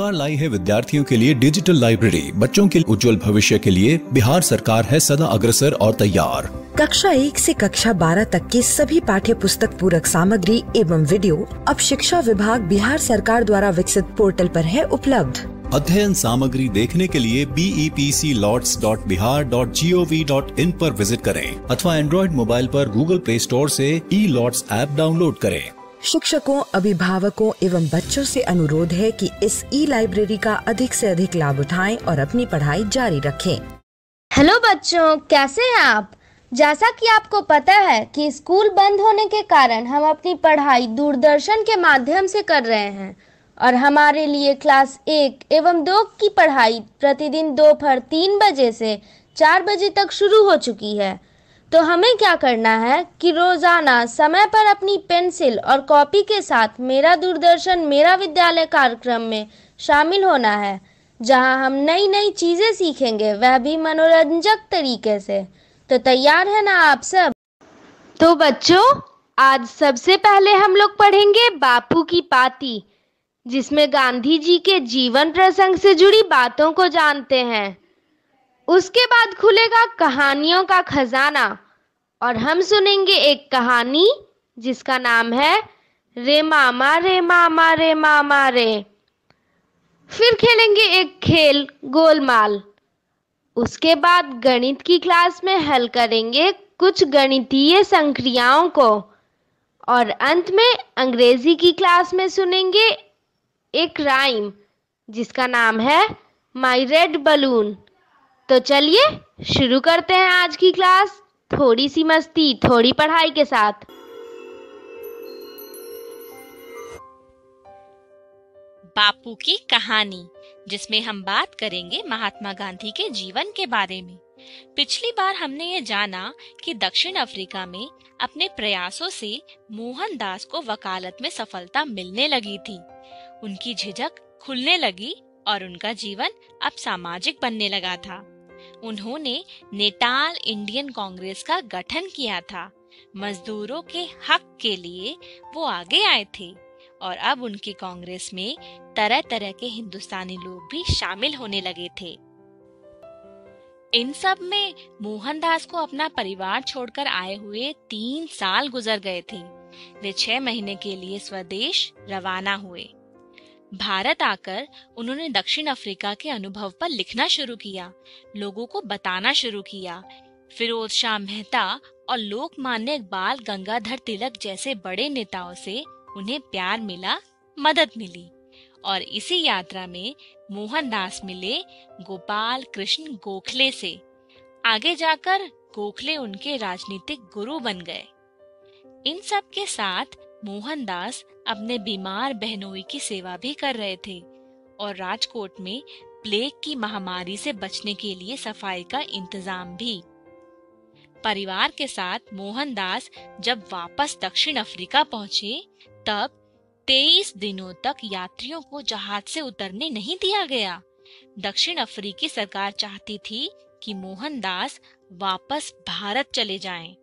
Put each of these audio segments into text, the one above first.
सरकार लाई है विद्यार्थियों के लिए डिजिटल लाइब्रेरी। बच्चों के उज्जवल भविष्य के लिए बिहार सरकार है सदा अग्रसर और तैयार। कक्षा एक से कक्षा बारह तक की सभी पाठ्य पुस्तक पूरक सामग्री एवं वीडियो अब शिक्षा विभाग बिहार सरकार द्वारा विकसित पोर्टल पर है उपलब्ध। अध्ययन सामग्री देखने के लिए B E P C lords dot Bihar dot G O V dot in पर विज़िट करें अथवा एंड्रॉइड मोबाइल पर गूगल प्ले स्टोर से ई लॉर्ड्स ऐप डाउनलोड करें। शिक्षकों, अभिभावकों एवं बच्चों से अनुरोध है कि इस ई लाइब्रेरी का अधिक से अधिक लाभ उठाएँ और अपनी पढ़ाई जारी रखें। हेलो बच्चों, कैसे हैं आप? जैसा कि आपको पता है कि स्कूल बंद होने के कारण हम अपनी पढ़ाई दूरदर्शन के माध्यम से कर रहे हैं और हमारे लिए क्लास एक एवं दो की पढ़ाई प्रतिदिन दोपहर तीन बजे से चार बजे तक शुरू हो चुकी है। तो हमें क्या करना है कि रोज़ाना समय पर अपनी पेंसिल और कॉपी के साथ मेरा दूरदर्शन, मेरा विद्यालय कार्यक्रम में शामिल होना है। जहाँ हम नई नई चीज़ें सीखेंगे, वह भी मनोरंजक तरीके से। तो तैयार है ना आप सब? तो बच्चों, आज सबसे पहले हम लोग पढ़ेंगे बापू की पाती, जिसमें गांधी जी के जीवन प्रसंग से जुड़ी बातों को जानते हैं। उसके बाद खुलेगा कहानियों का खजाना। और हम सुनेंगे एक कहानी जिसका नाम है, रे मामा रे मामा रे मामा, रे। फिर खेलेंगे एक खेल, गोलमाल। उसके बाद गणित की क्लास में हल करेंगे कुछ गणितीय संक्रियाओं को। और अंत में अंग्रेज़ी की क्लास में सुनेंगे एक राइम, जिसका नाम है, माई रेड बलून। तो चलिए, शुरू करते हैं आज की क्लास थोड़ी सी मस्ती, थोड़ी पढ़ाई के साथ। बापू की कहानी, जिसमें हम बात करेंगे महात्मा गांधी के जीवन के बारे में। पिछली बार हमने ये जाना कि दक्षिण अफ्रीका में अपने प्रयासों से मोहनदास को वकालत में सफलता मिलने लगी थी। उनकी झिझक खुलने लगी और उनका जीवन अब सामाजिक बनने लगा था। उन्होंने नेटाल इंडियन कांग्रेस का गठन किया था। मजदूरों के हक के लिए वो आगे आए थे और अब उनकी कांग्रेस में तरह तरह के हिंदुस्तानी लोग भी शामिल होने लगे थे। इन सब में मोहनदास को अपना परिवार छोड़कर आए हुए तीन साल गुजर गए थे। वे छह महीने के लिए स्वदेश रवाना हुए। भारत आकर उन्होंने दक्षिण अफ्रीका के अनुभव पर लिखना शुरू किया, लोगों को बताना शुरू किया। फिरोज शाह मेहता और लोकमान्य बाल गंगाधर तिलक जैसे बड़े नेताओं से उन्हें प्यार मिला, मदद मिली और इसी यात्रा में मोहनदास मिले गोपाल कृष्ण गोखले से। आगे जाकर गोखले उनके राजनीतिक गुरु बन गए। इन सब के साथ मोहनदास अपने बीमार बहनोई की सेवा भी कर रहे थे और राजकोट में प्लेग की महामारी से बचने के लिए सफ़ाई का इंतज़ाम भी परिवार के साथ मोहनदास जब वापस दक्षिण अफ्रीका पहुँचे, तब 23 दिनों तक यात्रियों को जहाज़ से उतरने नहीं दिया गया दक्षिण अफ्रीकी सरकार चाहती थी कि मोहनदास वापस भारत चले जाएँ।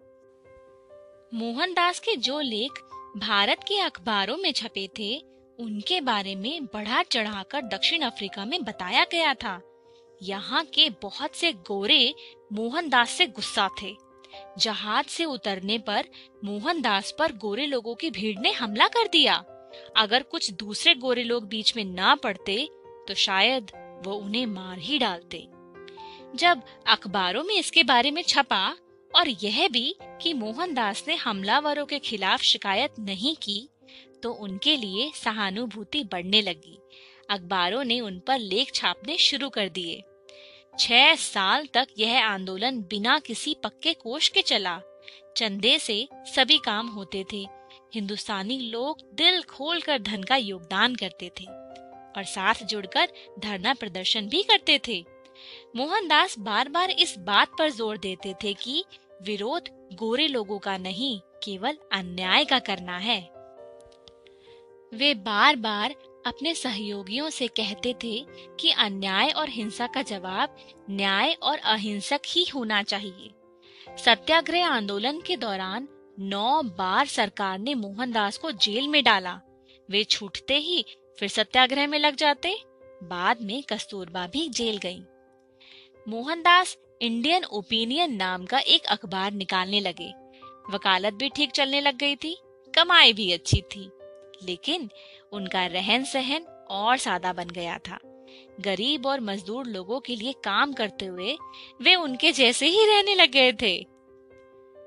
मोहनदास के जो लेख भारत के अखबारों में छपे थे, उनके बारे में बढ़ा चढ़ाकर दक्षिण अफ्रीका में बताया गया था। यहाँ के बहुत से गोरे मोहनदास से गुस्सा थे। जहाज़ से उतरने पर मोहनदास पर गोरे लोगों की भीड़ ने हमला कर दिया। अगर कुछ दूसरे गोरे लोग बीच में ना पड़ते तो शायद वो उन्हें मार ही डालते। जब अखबारों में इसके बारे में छपा और यह भी कि मोहनदास ने हमलावरों के खिलाफ शिकायत नहीं की तो उनके लिए सहानुभूति बढ़ने लगी। अखबारों ने उन पर लेख छापने शुरू कर दिए। छह साल तक यह आंदोलन बिना किसी पक्के कोष के चला। चंदे से सभी काम होते थे। हिंदुस्तानी लोग दिल खोलकर धन का योगदान करते थे। और साथ जुड़कर धरना प्रदर्शन भी करते थे। मोहनदास बार बार इस बात पर ज़ोर देते थे कि विरोध गोरे लोगों का नहीं, केवल अन्याय का करना है। वे बार बार अपने सहयोगियों से कहते थे कि अन्याय और हिंसा का जवाब न्याय और अहिंसक ही होना चाहिए। सत्याग्रह आंदोलन के दौरान नौ बार सरकार ने मोहनदास को जेल में डाला। वे छूटते ही फिर सत्याग्रह में लग जाते, बाद में कस्तूरबा भी जेल गई। मोहनदास इंडियन ओपिनियन नाम का एक अखबार निकालने लगे। वकालत भी ठीक चलने लग गई थी, कमाई भी अच्छी थी, लेकिन उनका रहन सहन और सादा बन गया था। गरीब और मजदूर लोगों के लिए काम करते हुए वे उनके जैसे ही रहने लग गए थे।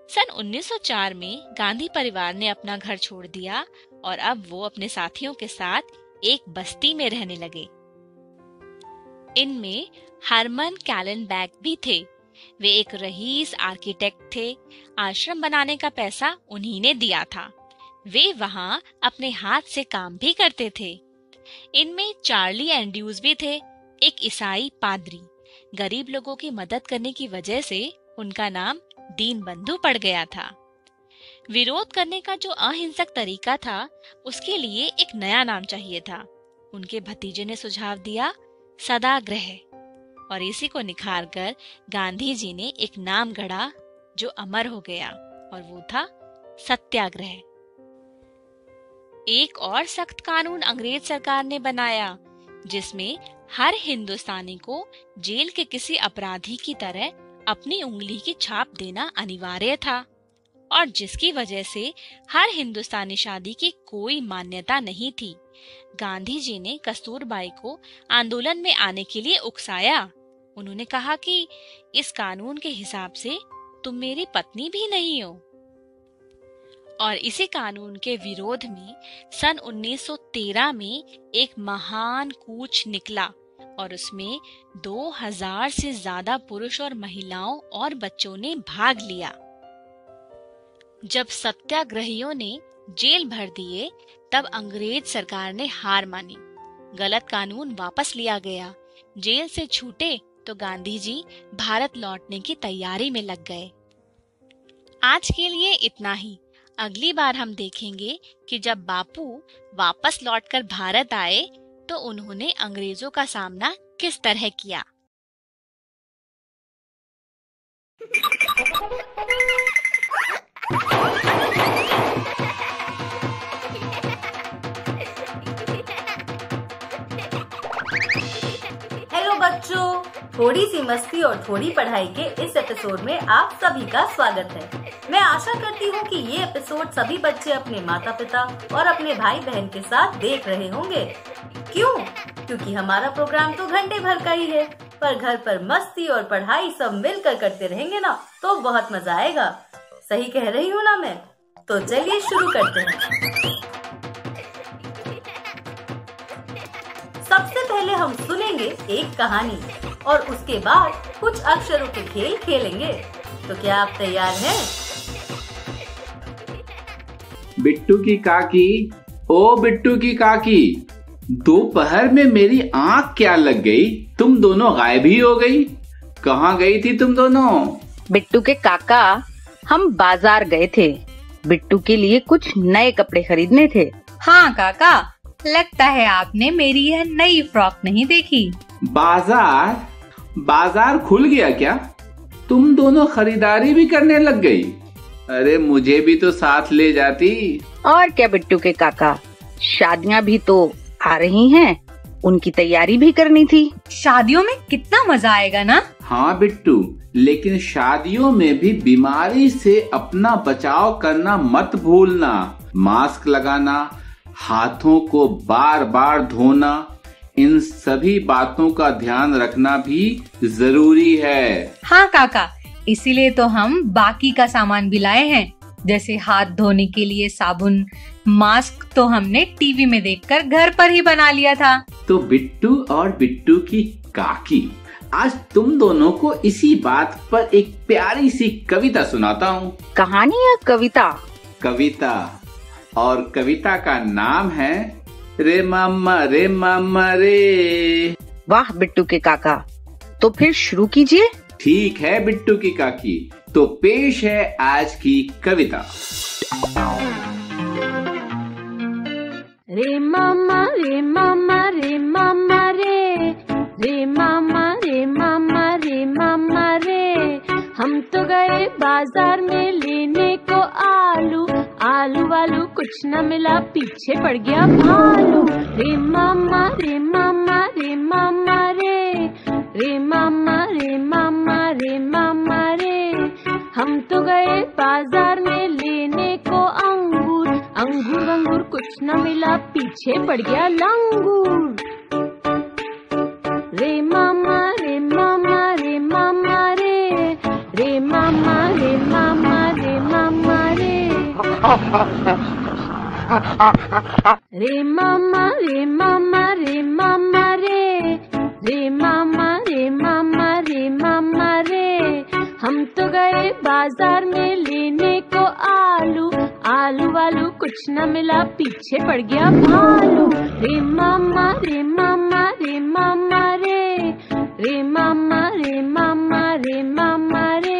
सन 1904 में गांधी परिवार ने अपना घर छोड़ दिया और अब वो अपने साथियों के साथ एक बस्ती में रहने लगे। इनमें हरमन कैलन बैग भी थे। वे एक रईस आर्किटेक्ट थे। आश्रम बनाने का पैसा उन्हीं ने दिया था। वे वहाँ अपने हाथ से काम भी करते थे। इनमें चार्ली एंड्यूज भी थे, एक ईसाई पादरी। गरीब लोगों की मदद करने की वजह से उनका नाम दीन बंधु पड़ गया था। विरोध करने का जो अहिंसक तरीका था, उसके लिए एक नया नाम चाहिए था। उनके भतीजे ने सुझाव दिया सदाग्रह। और इसी को निखार कर गांधी जी ने एक नाम गढ़ा जो अमर हो गया, और वो था सत्याग्रह। एक और सख्त कानून अंग्रेज़ सरकार ने बनाया, जिसमें हर हिंदुस्तानी को जेल के किसी अपराधी की तरह अपनी उंगली की छाप देना अनिवार्य था, और जिसकी वजह से हर हिंदुस्तानी शादी की कोई मान्यता नहीं थी। गांधी जी ने कस्तूरबाई को आंदोलन में आने के लिए उकसाया। उन्होंने कहा कि इस कानून के हिसाब से तुम मेरी पत्नी भी नहीं हो। और इसी कानून के विरोध में सन 1913 में एक महान कूच निकला और उसमें 2000 से ज़्यादा पुरुष और महिलाओं और बच्चों ने भाग लिया। जब सत्याग्रहियों ने जेल भर दिए तब अंग्रेज़ सरकार ने हार मानी। गलत कानून वापस लिया गया। जेल से छूटे तो गांधी जी भारत लौटने की तैयारी में लग गए। आज के लिए इतना ही। अगली बार हम देखेंगे कि जब बापू वापस लौटकर भारत आए तो उन्होंने अंग्रेज़ों का सामना किस तरह किया? हेलो थोड़ी सी मस्ती और थोड़ी पढ़ाई के इस एपिसोड में आप सभी का स्वागत है। मैं आशा करती हूँ कि ये एपिसोड सभी बच्चे अपने माता पिता और अपने भाई बहन के साथ देख रहे होंगे। क्यों? क्योंकि हमारा प्रोग्राम तो घंटे भर का ही है, पर घर पर मस्ती और पढ़ाई सब मिलकर करते रहेंगे ना तो बहुत मज़ा आएगा। सही कह रही हूँ ना मैं? तो चलिए शुरू करते हैं। सबसे पहले हम सुनेंगे एक कहानी और उसके बाद कुछ अक्षरों के खेल खेलेंगे। तो क्या आप तैयार हैं? बिट्टू की काकी ओ बिट्टू की काकी दोपहर में मेरी आँख क्या लग गई? तुम दोनों गायब ही हो गई। कहाँ गई थी तुम दोनों? बिट्टू के काका हम बाज़ार गए थे। बिट्टू के लिए कुछ नए कपड़े खरीदने थे। हाँ काका। लगता है आपने मेरी यह नई फ्रॉक नहीं देखी। बाज़ार? बाज़ार खुल गया क्या? तुम दोनों खरीदारी भी करने लग गई। अरे मुझे भी तो साथ ले जाती। और क्या बिट्टू के काका? शादियाँ भी तो आ रही हैं। उनकी तैयारी भी करनी थी। शादियों में कितना मज़ा आएगा ना? हाँ बिट्टू लेकिन शादियों में भी बीमारी से अपना बचाव करना मत भूलना। मास्क लगाना हाथों को बार बार धोना इन सभी बातों का ध्यान रखना भी ज़रूरी है। हाँ काका इसीलिए तो हम बाकी का सामान भी लाए हैं। जैसे हाथ धोने के लिए साबुन मास्क तो हमने टीवी में देखकर घर पर ही बना लिया था। तो बिट्टू और बिट्टू की काकी आज तुम दोनों को इसी बात पर एक प्यारी सी कविता सुनाता हूँ। कहानी या कविता? कविता। और कविता का नाम है रे मामा रे मामा रे। वाह बिट्टू के काका। तो फिर शुरू कीजिए। ठीक है बिट्टू की काकी। तो पेश है आज की कविता। रे मामा रे मामा रे मामा रे। रे मामा रे मामा रे मामा हम तो गए बाज़ार में लेने को आलू। आलू वालू कुछ न मिला, पीछे पड़ गया भालू। रे मामा रे मामा रे मामा रे। रे मामा रे मामा रे मामा रे। हम तो गए बाज़ार में लेने को अंगूर। अंगूर अंगूर कुछ न मिला, पीछे पड़ गया लंगूर। रे मामा रे मामा रे मामा रे मामा रे। रे मामा रे मामा रे मामा रे। हम तो गए बाज़ार में लेने को आलू। आलू वालू कुछ न मिला, पीछे पड़ गया भालू। रे मामा रे मामा रे मामा रे। रे मामा रे मामा रे मामा रे।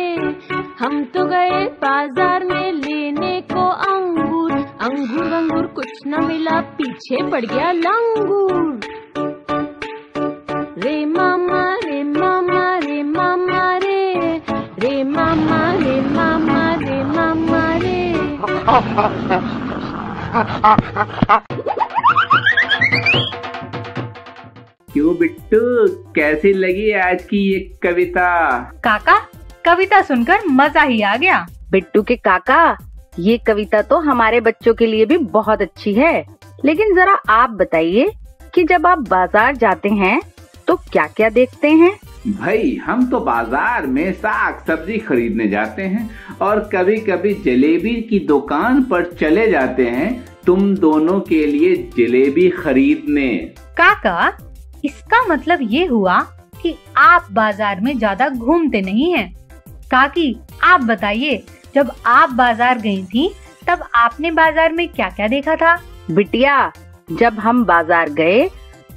हम तो गए बाज़ार में लेने अंगूर अंगूर कुछ न मिला पीछे पड़ गया लंगूर। रे मामा रे मामा रे मामा रे रे मामा रे मामा रे मामा रे। क्यों बिट्टू कैसी लगी आज की ये कविता? काका कविता सुनकर मज़ा ही आ गया। बिट्टू के काका ये कविता तो हमारे बच्चों के लिए भी बहुत अच्छी है। लेकिन जरा आप बताइए कि जब आप बाज़ार जाते हैं तो क्या क्या देखते हैं? भाई हम तो बाज़ार में साग सब्ज़ी खरीदने जाते हैं और कभी कभी जलेबी की दुकान पर चले जाते हैं तुम दोनों के लिए जलेबी खरीदने। काका इसका मतलब ये हुआ कि आप बाज़ार में ज़्यादा घूमते नहीं हैं। काकी आप बताइए जब आप बाज़ार गई थी तब आपने बाज़ार में क्या क्या देखा था? बिटिया जब हम बाज़ार गए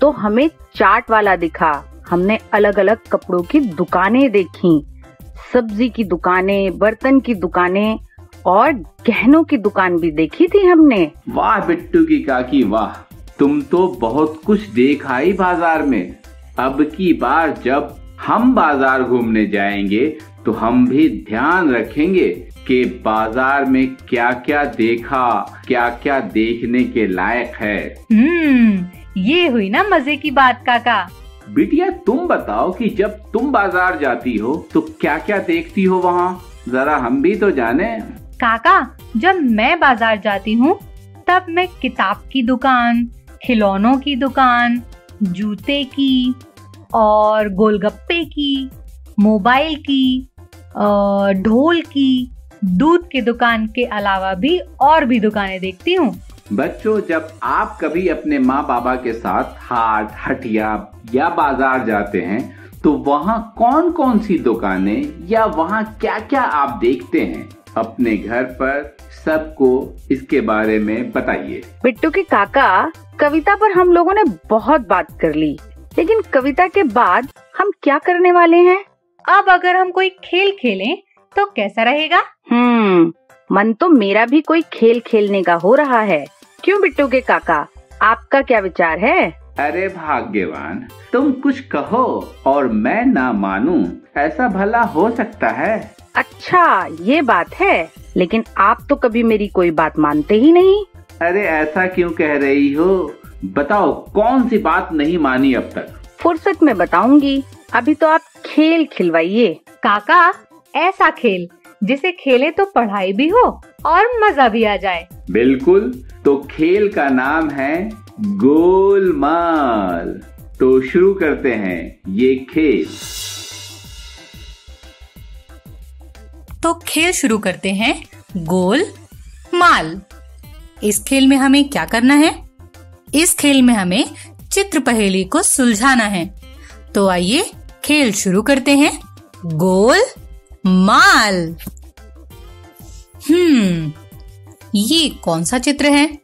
तो हमें चाट वाला दिखा। हमने अलग अलग कपड़ों की दुकानें देखी। सब्ज़ी की दुकानें बर्तन की दुकानें और गहनों की दुकान भी देखी थी हमने। वाह बिट्टू की काकी वाह। तुम तो बहुत कुछ देखा ही बाज़ार में। अब की बार जब हम बाज़ार घूमने जाएँगे तो हम भी ध्यान रखेंगे। कि बाज़ार में क्या क्या देखा क्या क्या देखने के लायक है? हम्म ये हुई ना मज़े की बात काका। बिटिया तुम बताओ कि जब तुम बाज़ार जाती हो तो क्या क्या देखती हो वहाँ? जरा हम भी तो जाने। काका जब मैं बाज़ार जाती हूँ तब मैं किताब की दुकान खिलौनों की दुकान जूते की और गोलगप्पे की मोबाइल की ढोल की दूध की दुकान के अलावा भी और भी दुकानें देखती हूँ। बच्चों जब आप कभी अपने माँ बाबा के साथ हाट हटिया या बाज़ार जाते हैं तो वहाँ कौन कौन सी दुकानें या वहाँ क्या क्या आप देखते हैं? अपने घर पर सबको इसके बारे में बताइए। बिट्टू के काका कविता पर हम लोगों ने बहुत बात कर ली लेकिन कविता के बाद हम क्या करने वाले हैं? अब अगर हम कोई खेल खेलें तो कैसा रहेगा? हम्म मन तो मेरा भी कोई खेल खेलने का हो रहा है। क्यों बिट्टू के काका? आपका क्या विचार है? अरे भाग्यवान तुम कुछ कहो और मैं ना मानूं ऐसा भला हो सकता है? अच्छा ये बात है लेकिन आप तो कभी मेरी कोई बात मानते ही नहीं। अरे ऐसा क्यों कह रही हो? बताओ कौन सी बात नहीं मानी अब तक? फुर्सत में बताऊँगी। अभी तो आप खेल खिलवाइए। काका ऐसा खेल जिसे खेले तो पढ़ाई भी हो और मज़ा भी आ जाए। बिल्कुल तो खेल का नाम है गोलमाल। तो शुरू करते हैं ये खेल। तो खेल शुरू करते हैं गोल माल इस खेल में हमें क्या करना है? इस खेल में हमें चित्र पहेली को सुलझाना है। तो आइए खेल शुरू करते हैं। गोल माल। हम्म ये कौन सा चित्र है?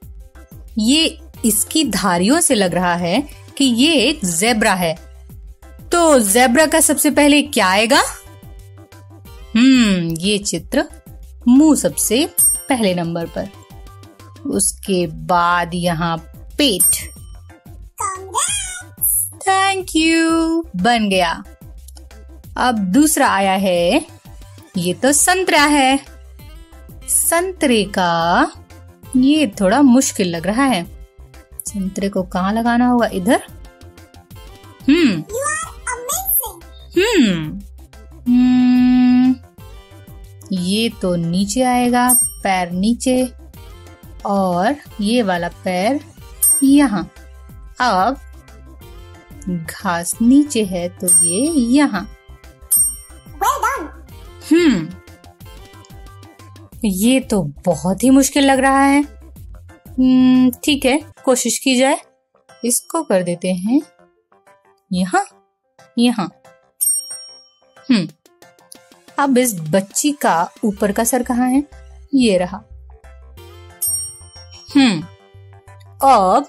ये इसकी धारियों से लग रहा है कि ये एक जेब्रा है। तो जेब्रा का सबसे पहले क्या आएगा? हम्म ये चित्र मुँह सबसे पहले नंबर पर। उसके बाद यहाँ पेट। थैंक यू बन गया। अब दूसरा आया है ये तो संतरा है। संतरे का ये थोड़ा मुश्किल लग रहा है। संतरे को कहाँ लगाना होगा? इधर? हम्म। हम्म। हम्म, ये तो नीचे आएगा पैर नीचे और ये वाला पैर यहाँ। अब घास नीचे है तो ये यहाँ। ये तो बहुत ही मुश्किल लग रहा है। हम्म, ठीक है कोशिश की जाए। इसको कर देते हैं। यहाँ यहाँ। हम्म अब इस बच्ची का ऊपर का सर कहाँ है? ये रहा। हम्म अब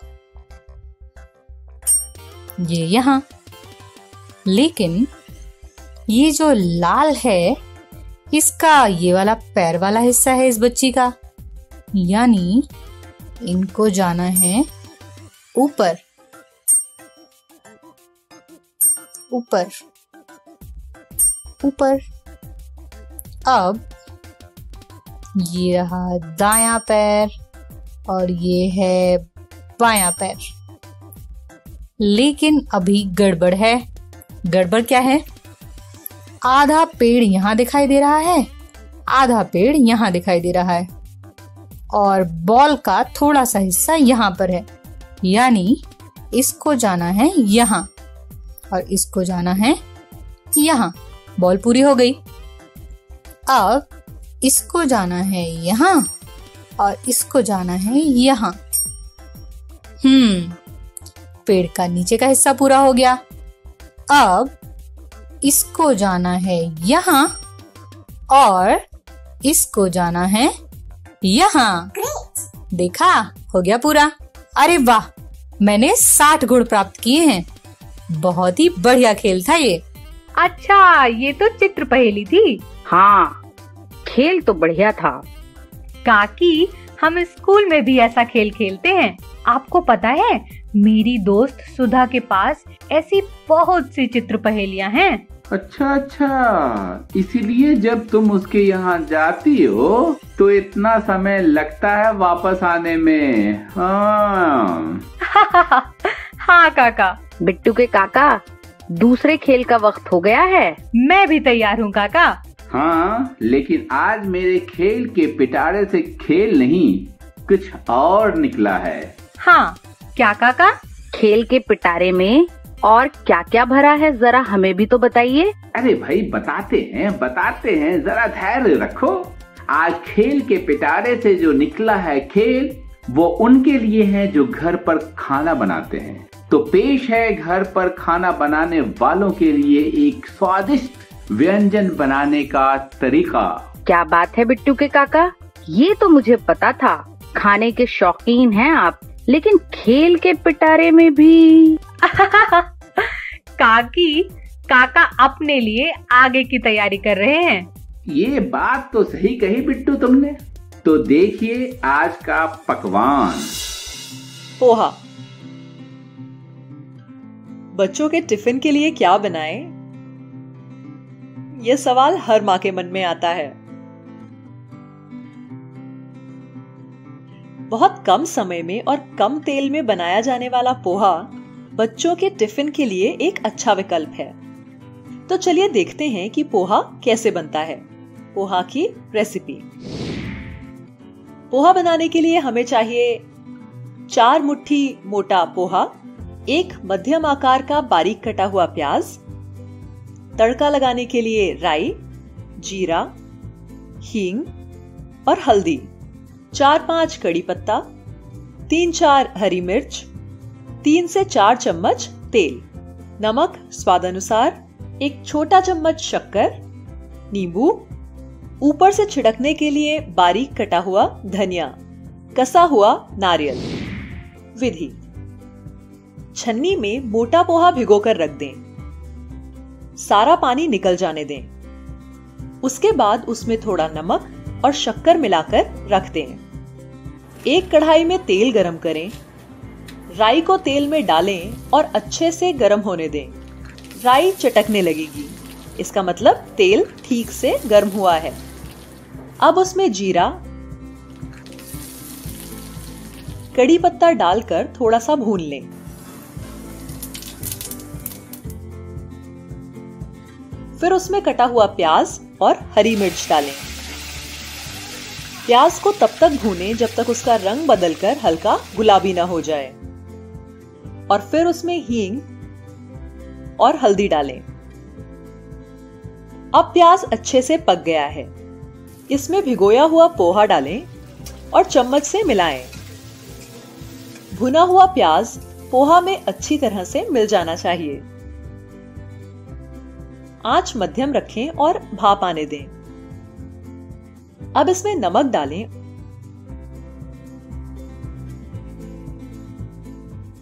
ये यहाँ। लेकिन ये जो लाल है इसका ये वाला पैर वाला हिस्सा है इस बच्ची का। यानी इनको जाना है ऊपर। ऊपर। ऊपर। अब ये रहा दाया पैर और ये है बाया पैर। लेकिन अभी गड़बड़ है। गड़बड़ क्या है? आधा पेड़ यहाँ दिखाई दे रहा है, आधा पेड़ यहाँ दिखाई दे रहा है। और बॉल का थोड़ा सा हिस्सा यहाँ पर है, यानी इसको जाना है यहाँ, और इसको जाना है यहाँ। बॉल पूरी हो गई। अब इसको जाना है यहाँ, और इसको जाना है यहाँ। हम्म पेड़ का नीचे का हिस्सा पूरा हो गया। अब इसको जाना है यहाँ और इसको जाना है यहाँ। देखा? हो गया पूरा। अरे वाह! मैंने साठ गुण प्राप्त किए हैं। बहुत ही बढ़िया खेल था ये। अच्छा ये तो चित्र पहेली थी। हाँ खेल तो बढ़िया था। काकी हम स्कूल में भी ऐसा खेल खेलते हैं। आपको पता है मेरी दोस्त सुधा के पास ऐसी बहुत सी चित्र पहेलियाँ हैं। अच्छा अच्छा। इसीलिए जब तुम उसके यहाँ जाती हो तो इतना समय लगता है वापस आने में। हाँ। हाँ काका। बिट्टू के काका दूसरे खेल का वक्त हो गया है। मैं भी तैयार हूँ काका। हाँ लेकिन आज मेरे खेल के पिटारे से खेल नहीं कुछ और निकला है। हाँ क्या काका? खेल के पिटारे में और क्या क्या भरा है? जरा हमें भी तो बताइए। अरे भाई बताते हैं बताते हैं जरा धैर्य रखो। आज खेल के पिटारे से जो निकला है खेल वो उनके लिए है जो घर पर खाना बनाते हैं। तो पेश है घर पर खाना बनाने वालों के लिए एक स्वादिष्ट व्यंजन बनाने का तरीका। क्या बात है बिट्टू के काका? ये तो मुझे पता था। खाने के शौकीन हैं आप। लेकिन खेल के पिटारे में भी। काकी काका अपने लिए आगे की तैयारी कर रहे हैं। ये बात तो सही कही बिट्टू तुमने। तो देखिए आज का पकवान। पोहा। बच्चों के टिफ़िन के लिए क्या बनाएँ? यह सवाल हर माँ के मन में आता है। बहुत कम समय में और कम तेल में बनाया जाने वाला पोहा बच्चों के टिफ़िन के लिए एक अच्छा विकल्प है। तो चलिए देखते हैं कि पोहा कैसे बनता है। पोहा की रेसिपी पोहा बनाने के लिए हमें चाहिए चार मुट्ठी मोटा पोहा, एक मध्यम आकार का बारीक कटा हुआ प्याज, तड़का लगाने के लिए राई, जीरा, हींग और हल्दी। चार पाँच कड़ी पत्ता, तीन चार हरी मिर्च, तीन से चार चम्मच तेल। नमक स्वाद अनुसार एक छोटा चम्मच शक्कर, नींबू, ऊपर से छिड़कने के लिए बारीक कटा हुआ धनिया, कसा हुआ नारियल। विधि, छन्नी में मोटा पोहा भिगोकर रख दें। सारा पानी निकल जाने दें। उसके बाद उसमें थोड़ा नमक और शक्कर मिलाकर रख दें। एक कढ़ाई में तेल गरम करें। राई को तेल में डालें और अच्छे से गरम होने दें। राई चटकने लगेगी। इसका मतलब तेल ठीक से गर्म हुआ है। अब उसमें जीरा, कड़ी पत्ता डालकर थोड़ा सा भून लें। फिर उसमें कटा हुआ प्याज और हरी मिर्च डालें। प्याज को तब तक भूने जब तक उसका रंग बदलकर हल्का गुलाबी ना हो जाए। और फिर उसमें हींग और हल्दी डालें। अब प्याज अच्छे से पक गया है। इसमें भिगोया हुआ पोहा डालें और चम्मच से मिलाएँ। भुना हुआ प्याज पोहा में अच्छी तरह से मिल जाना चाहिए। आँच मध्यम रखें और भाप आने दें। अब इसमें नमक डालें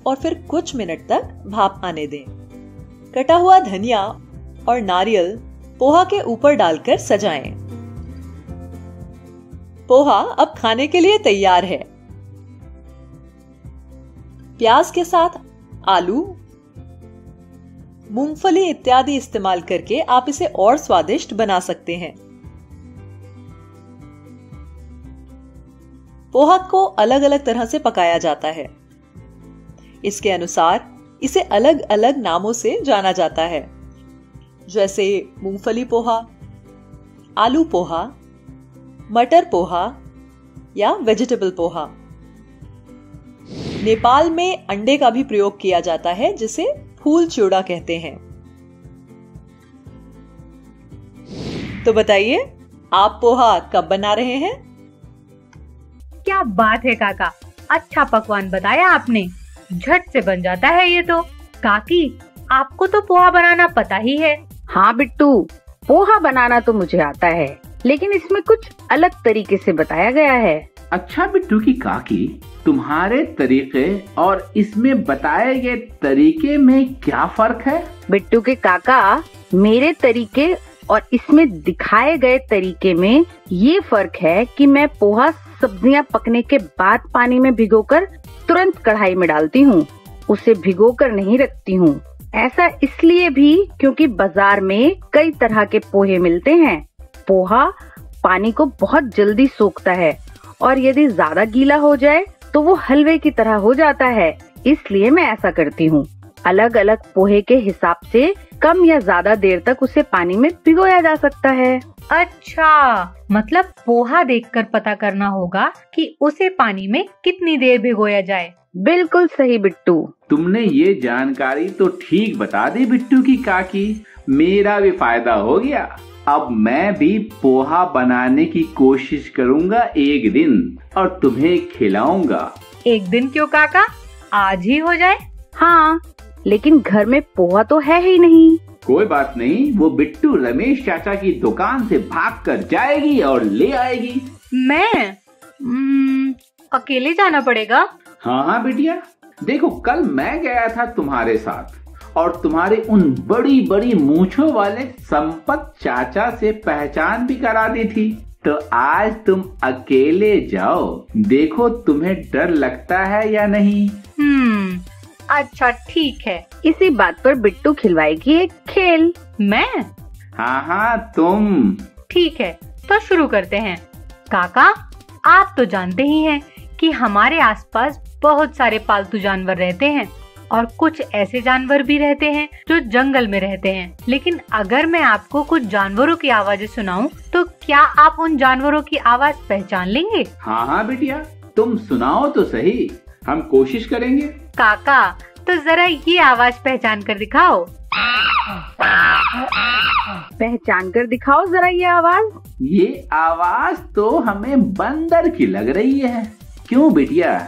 और फिर कुछ मिनट तक भाप आने दें। कटा हुआ धनिया और नारियल पोहा के ऊपर डालकर सजाएँ। पोहा अब खाने के लिए तैयार है। प्याज के साथ आलू, मूंगफली इत्यादि इस्तेमाल करके आप इसे और स्वादिष्ट बना सकते हैं। पोहा को अलग अलग तरह से पकाया जाता है। इसके अनुसार इसे अलग अलग नामों से जाना जाता है। जैसे मूंगफली पोहा, आलू पोहा, मटर पोहा या वेजिटेबल पोहा। नेपाल में अंडे का भी प्रयोग किया जाता है, जिसे फूल चूड़ा कहते हैं। तो बताइए, आप पोहा कब बना रहे हैं? क्या बात है काका? अच्छा पकवान बताया आपने। झट से बन जाता है ये तो। काकी आपको तो पोहा बनाना पता ही है। हाँ बिट्टू पोहा बनाना तो मुझे आता है लेकिन इसमें कुछ अलग तरीके से बताया गया है। अच्छा बिट्टू की काकी तुम्हारे तरीके और इसमें बताए गए तरीके में क्या फ़र्क है? बिट्टू के काका मेरे तरीके और इसमें दिखाए गए तरीके में ये फ़र्क है कि मैं पोहा सब्ज़ियाँ पकने के बाद पानी में भिगोकर तुरंत कढ़ाई में डालती हूँ। उसे भिगोकर नहीं रखती हूँ। ऐसा इसलिए भी क्योंकि बाज़ार में कई तरह के पोहे मिलते हैं। पोहा पानी को बहुत जल्दी सोखता है और यदि ज़्यादा गीला हो जाए तो वो हलवे की तरह हो जाता है। इसलिए मैं ऐसा करती हूँ। अलग अलग पोहे के हिसाब से कम या ज़्यादा देर तक उसे पानी में भिगोया जा सकता है। अच्छा मतलब पोहा देखकर पता करना होगा कि उसे पानी में कितनी देर भिगोया जाए। बिल्कुल सही बिट्टू। तुमने ये जानकारी तो ठीक बता दी बिट्टू की काकी। मेरा भी फ़ायदा हो गया। अब मैं भी पोहा बनाने की कोशिश करूँगा एक दिन और तुम्हें खिलाऊँगा। एक दिन क्यों काका? आज ही हो जाए। हाँ लेकिन घर में पोहा तो है ही नहीं। कोई बात नहीं वो बिट्टू रमेश चाचा की दुकान से भाग कर जाएगी और ले आएगी। मैं? हम्म, अकेले जाना पड़ेगा? हाँ हाँ बिटिया। देखो कल मैं गया था तुम्हारे साथ और तुम्हारे उन बड़ी बड़ी मूछों वाले संपत चाचा से पहचान भी करा दी थी। तो आज तुम अकेले जाओ देखो तुम्हें डर लगता है या नहीं। हम्म अच्छा ठीक है। इसी बात पर बिट्टू खिलवाएगी एक खेल। मैं? हाँ हाँ तुम। ठीक है तो शुरू करते हैं। काका आप तो जानते ही हैं कि हमारे आसपास बहुत सारे पालतू जानवर रहते हैं और कुछ ऐसे जानवर भी रहते हैं जो जंगल में रहते हैं। लेकिन अगर मैं आपको कुछ जानवरों की आवाज़ें सुनाऊं तो क्या आप उन जानवरों की आवाज़ पहचान लेंगे? हाँ हाँ बिटिया तुम सुनाओ तो सही। हम कोशिश करेंगे। काका तो जरा ये आवाज़ पहचान कर दिखाओ। पहचान कर दिखाओ जरा ये आवाज़। ये आवाज़ तो हमें बंदर की लग रही है। क्यों बिटिया?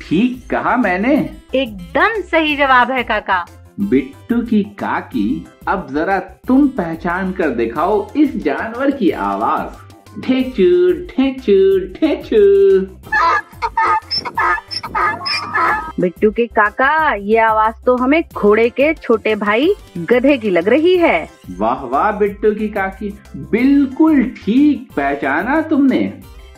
ठीक कहा मैंने। एकदम सही जवाब है काका। बिट्टू की काकी अब जरा तुम पहचान कर दिखाओ इस जानवर की आवाज़। ढेचू ढेचू ढेचू बिट्टू के काका ये आवाज़ तो हमें घोड़े के छोटे भाई गधे की लग रही है। वाह वाह बिट्टू की काकी। बिल्कुल ठीक पहचाना तुमने।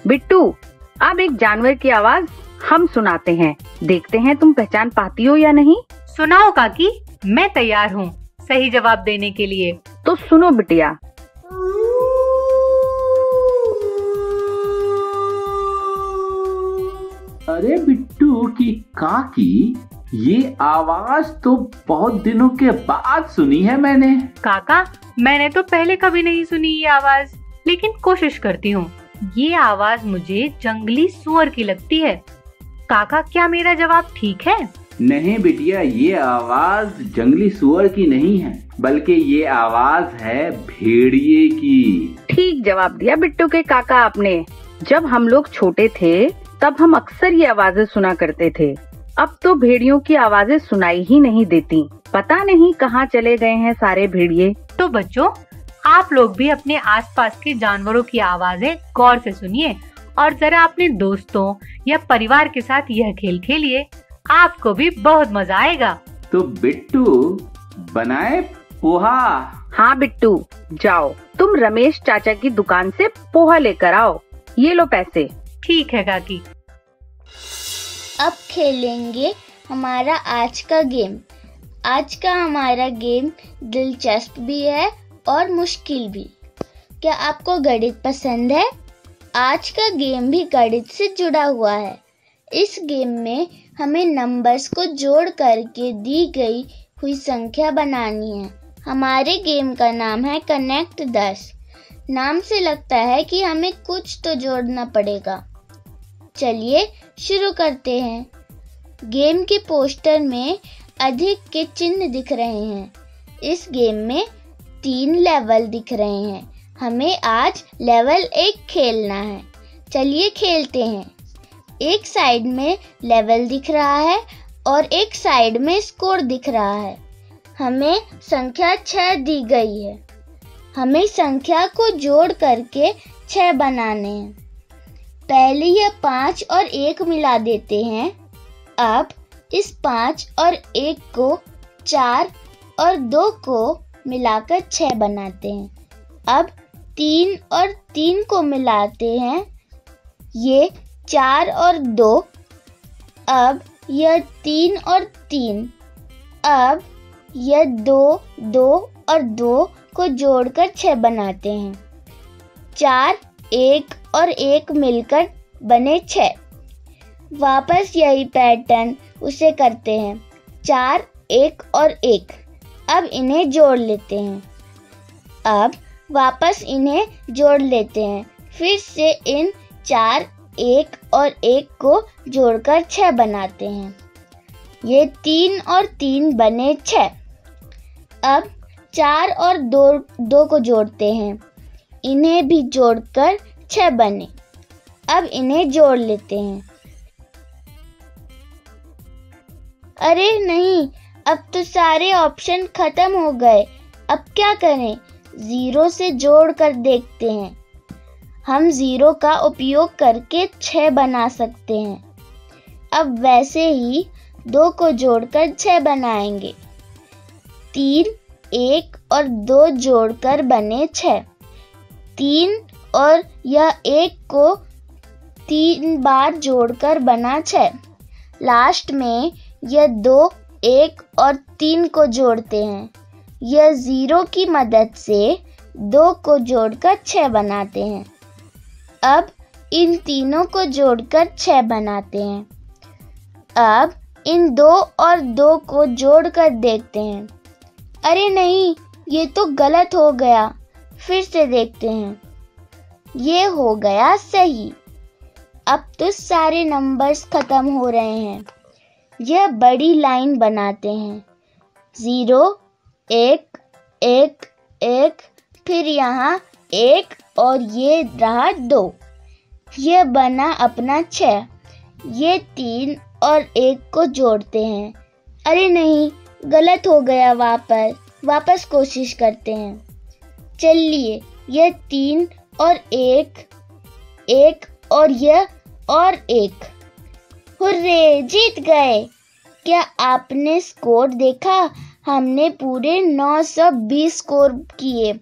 बिट्टू अब एक जानवर की आवाज़ हम सुनाते हैं। देखते हैं तुम पहचान पाती हो या नहीं? सुनाओ काकी मैं तैयार हूँ सही जवाब देने के लिए। तो सुनो बिटिया। अरे बिट्टू की काकी ये आवाज़ तो बहुत दिनों के बाद सुनी है मैंने। काका मैंने तो पहले कभी नहीं सुनी ये आवाज़ लेकिन कोशिश करती हूँ। ये आवाज़ मुझे जंगली सुअर की लगती है। काका क्या मेरा जवाब ठीक है? नहीं बिटिया ये आवाज़ जंगली सुअर की नहीं है बल्कि ये आवाज़ है भेड़िए की। ठीक जवाब दिया बिट्टू के काका आपने। जब हम लोग छोटे थे तब हम अक्सर ये आवाज़ें सुना करते थे। अब तो भेड़ियों की आवाज़ें सुनाई ही नहीं देती। पता नहीं कहाँ चले गए हैं सारे भेड़िए। तो बच्चों आप लोग भी अपने आसपास के जानवरों की आवाज़ें गौर से सुनिए और जरा अपने दोस्तों या परिवार के साथ यह खेल खेलिए। आपको भी बहुत मज़ा आएगा। तो बिट्टू बनाए पोहा। हाँ बिट्टू जाओ। तुम रमेश चाचा की दुकान से पोहा लेकर आओ। ये लो पैसे। ठीक है, काकी। अब खेलेंगे हमारा आज का गेम। आज का हमारा गेम दिलचस्प भी है और मुश्किल भी। क्या आपको गणित पसंद है? आज का गेम भी गणित से जुड़ा हुआ है। इस गेम में हमें नंबर्स को जोड़ करके दी गई हुई संख्या बनानी है। हमारे गेम का नाम है कनेक्ट दस। नाम से लगता है कि हमें कुछ तो जोड़ना पड़ेगा। चलिए शुरू करते हैं। गेम के पोस्टर में अधिक के चिन्ह दिख रहे हैं। इस गेम में तीन लेवल दिख रहे हैं। हमें आज लेवल एक खेलना है। चलिए खेलते हैं। एक साइड में लेवल दिख रहा है और एक साइड में स्कोर दिख रहा है। हमें संख्या छह दी गई है। हमें संख्या को जोड़ करके छह बनाने हैं। पहले यह पाँच और एक मिला देते हैं। अब इस पाँच और एक को चार और दो को मिलाकर छह बनाते हैं। अब तीन और तीन को मिलाते हैं। ये चार और दो। अब यह तीन और तीन। अब यह दो दो और दो को जोड़कर छह बनाते हैं। चार एक और एक मिलकर बने छह। वापस यही पैटर्न उसे करते हैं। चार, एक और एक। अब इन्हें जोड़ लेते हैं। अब वापस इन्हें जोड़ लेते हैं। फिर से इन चार, एक और एक को जोड़कर छह बनाते हैं। ये तीन और तीन बने छह। अब चार और दो दो को जोड़ते हैं। इन्हें भी जोड़कर छह बने। अब इन्हें जोड़ लेते हैं। अरे नहीं, अब तो सारे ऑप्शन खत्म हो गए। अब क्या करें? ज़ीरो से जोड़ कर देखते हैं। हम ज़ीरो का उपयोग करके छह बना सकते हैं। अब वैसे ही दो को जोड़कर छह बनाएँगे। तीन, एक और दो जोड़कर बने छह। तीन और यह एक को तीन बार जोड़कर बना छह लास्ट में यह दो, एक और तीन को जोड़ते हैं। यह ज़ीरो की मदद से दो को जोड़कर छह बनाते हैं। अब इन तीनों को जोड़कर छह बनाते हैं। अब इन दो और दो को जोड़कर देखते हैं। अरे नहीं, ये तो गलत हो गया। फिर से देखते हैं। ये हो गया सही। अब तो सारे नंबर्स खत्म हो रहे हैं। यह बड़ी लाइन बनाते हैं। ज़ीरो एक एक एक, फिर यहाँ एक और ये रहा दो। ये बना अपना छः ये तीन और एक को जोड़ते हैं। अरे नहीं, गलत हो गया वापस। वापस कोशिश करते हैं। चलिए यह तीन और एक एक और यह और एक। हुर्रे, जीत गए। क्या आपने स्कोर देखा? हमने पूरे 920 स्कोर किए।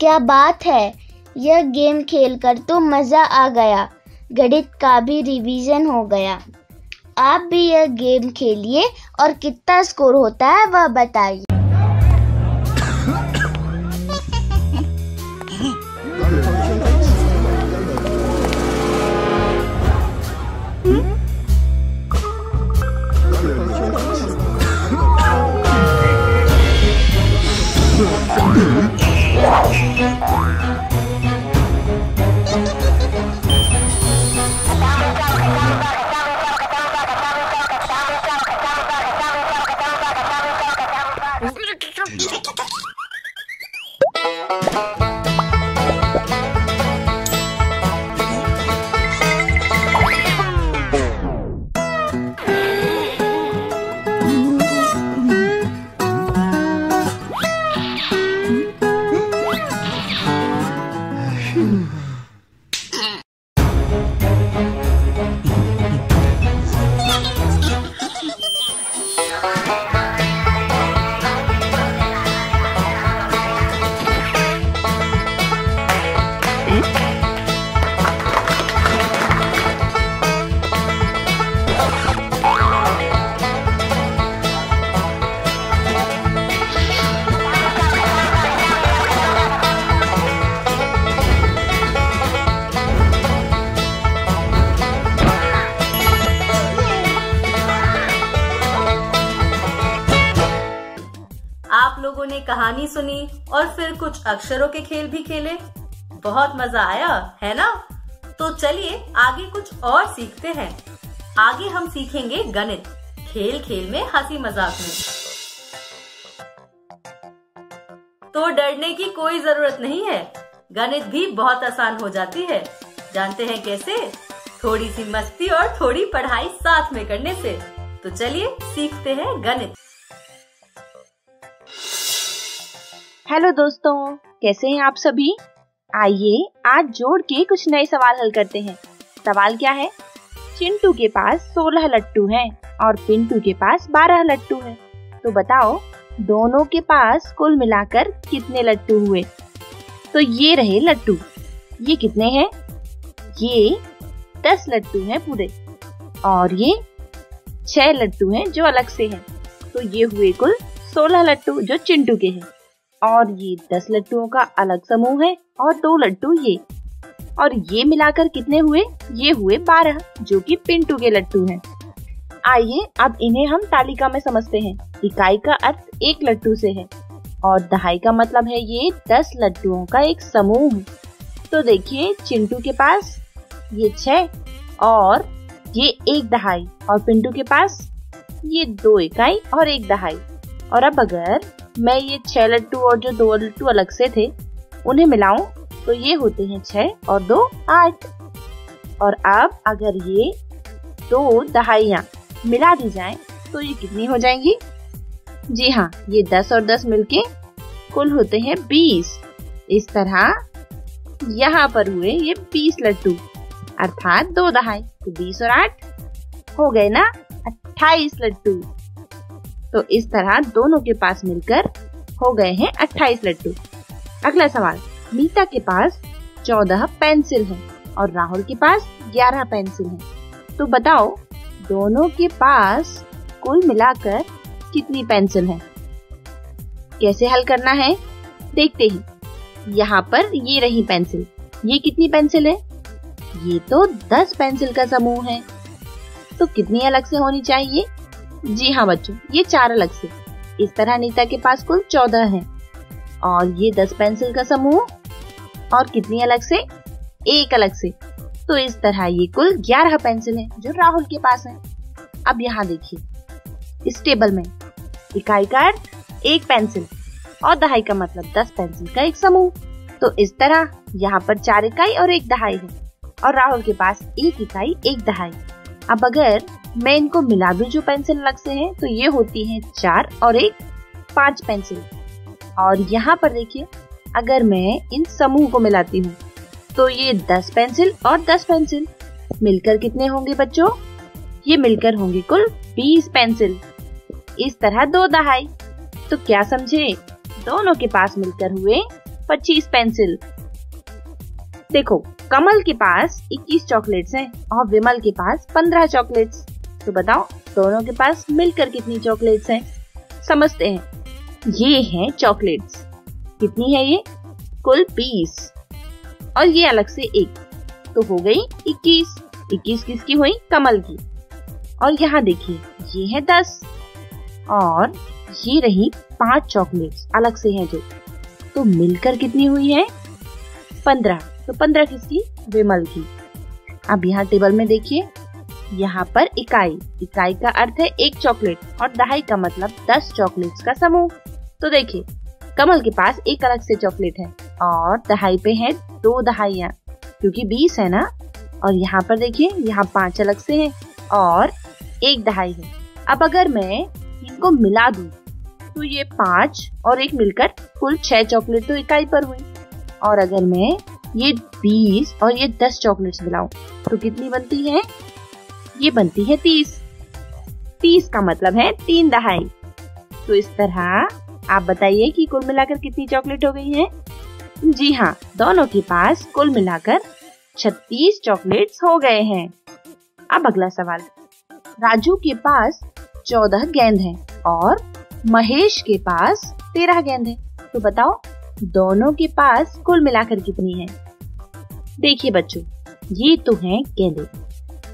क्या बात है? यह गेम खेलकर तो मज़ा आ गया। गणित का भी रिवीजन हो गया। आप भी यह गेम खेलिए और कितना स्कोर होता है वह बताइए। अक्षरों के खेल भी खेले। बहुत मज़ा आया, है ना? तो चलिए, आगे कुछ और सीखते हैं। आगे हम सीखेंगे गणित। खेल खेल में हँसी मज़ाक में। तो डरने की कोई ज़रूरत नहीं है। गणित भी बहुत आसान हो जाती है। जानते हैं कैसे? थोड़ी सी मस्ती और थोड़ी पढ़ाई साथ में करने से। तो चलिए, सीखते हैं गणित। हेलो दोस्तों, कैसे हैं आप सभी? आइए, आज जोड़ के कुछ नए सवाल हल करते हैं। सवाल क्या है? चिंटू के पास सोलह लट्टू हैं और पिंटू के पास बारह लट्टू हैं। तो बताओ, दोनों के पास कुल मिलाकर कितने लट्टू हुए? तो ये रहे लट्टू। ये कितने हैं? ये दस लट्टू हैं पूरे। और ये छह लट्टू हैं जो अलग से हैं। तो ये हुए कुल सोलह लट्टू जो चिंटू के हैं। और ये दस लट्टुओं का अलग समूह है और दो लट्टू ये। और ये मिलाकर कितने हुए? ये हुए बारह, जो कि पिंटू के लट्टू हैं। आइए, अब इन्हें हम तालिका में समझते हैं। इकाई का अर्थ एक लट्टू से है। और दहाई का मतलब है ये दस लड्डुओं का एक समूह। तो देखिए, चिंटू के पास ये छह और ये एक दहाई, और पिंटू के पास ये दो इकाई और एक दहाई। और अब अगर मैं ये छह लट्टू और जो दो लट्टू अलग से थे, उन्हें मिलाऊं? तो ये होते हैं छह और दो आठ। और अब अगर ये दो दहाइया मिला दी जाएँ तो ये कितनी हो जाएँगी? जी हाँ ये दस और दस मिलके कुल होते हैं बीस। इस तरह यहाँ पर हुए ये बीस लड्डू, अर्थात दो दहाई। तो बीस और आठ हो गए ना अट्ठाईस लड्डू। तो इस तरह दोनों के पास मिलकर हो गए हैं अट्ठाईस लड्डू। अगला सवाल मीता के पास चौदह पेंसिल है और राहुल के पास ग्यारह पेंसिल है। तो बताओ, दोनों के पास कुल मिलाकर कितनी पेंसिल है? कैसे हल करना है? देखते ही, यहाँ पर ये रही पेंसिल। ये कितनी पेंसिल है? ये तो दस पेंसिल का समूह है। तो कितनी अलग से होनी चाहिए? जी हाँ बच्चों, ये चार अलग से इस तरह नीता के पास कुल चौदह है। और ये दस पेंसिल का समूह और कितनी अलग से? एक अलग से। तो इस तरह ये कुल ग्यारह पेंसिल है जो राहुल के पास है। अब यहाँ देखिए। इस टेबल में इकाई का अर्थ, एक पेंसिल और दहाई का मतलब दस पेंसिल का एक समूह। तो इस तरह यहाँ पर चार इकाई और एक दहाई है। और राहुल के पास एक इकाई, एक दहाई। अब अगर मैं इनको मिला दूँ जो पेंसिल अलग से हैं तो ये होती है चार और एक पाँच पेंसिल। और यहाँ पर देखिए, अगर मैं इन समूह को मिलाती हूँ तो ये दस पेंसिल और दस पेंसिल। मिलकर कितने होंगे बच्चों? ये मिलकर होंगे कुल बीस पेंसिल। इस तरह दो दहाई। तो क्या समझे? दोनों के पास मिलकर हुए पच्चीस पेंसिल। देखो, कमल के पास 21 चॉकलेट्स हैं और विमल के पास 15 चॉकलेट्स। तो बताओ, दोनों के पास मिलकर कितनी चॉकलेट्स हैं? समझते हैं। ये हैं चॉकलेट्स। कितनी है ये? कुल 20 और ये अलग से एक। तो हो गई 21 21 किसकी हुई? कमल की। और यहाँ देखिए, ये है 10 और ये रही पाँच चॉकलेट्स, अलग से हैं जो। तो मिलकर कितनी हुई है? पंद्रह। तो पंद्रह किसकी? विमल की। अब यहाँ टेबल में देखिए। यहाँ पर इकाई। इकाई का अर्थ है एक चॉकलेट, और दहाई का मतलब दस चॉकलेट्स का समूह। तो देखिए, कमल के पास एक अलग से चॉकलेट है, और दहाई पे है दो दहाइया, क्योंकि बीस है ना? और यहाँ पर देखिए, यहाँ पाँच अलग से हैं, और एक दहाई है। अब अगर मैं इनको मिला दूँ तो ये पाँच और एक मिलकर कुल छह चॉकलेट तो इकाई पर हुई। और अगर मैं ये बीस और ये दस चॉकलेट्स मिलाऊं तो कितनी बनती है? ये बनती है तीस। तीस का मतलब है तीन दहाई। तो इस तरह आप बताइए कि कुल मिलाकर कितनी चॉकलेट हो गई है? जी हाँ दोनों के पास कुल मिलाकर छत्तीस चॉकलेट्स हो गए हैं। अब अगला सवाल। राजू के पास चौदह गेंद हैं और महेश के पास तेरह गेंद है। तो बताओ, दोनों के पास कुल मिलाकर कितनी है? देखिए बच्चों, ये तो है गेंदे।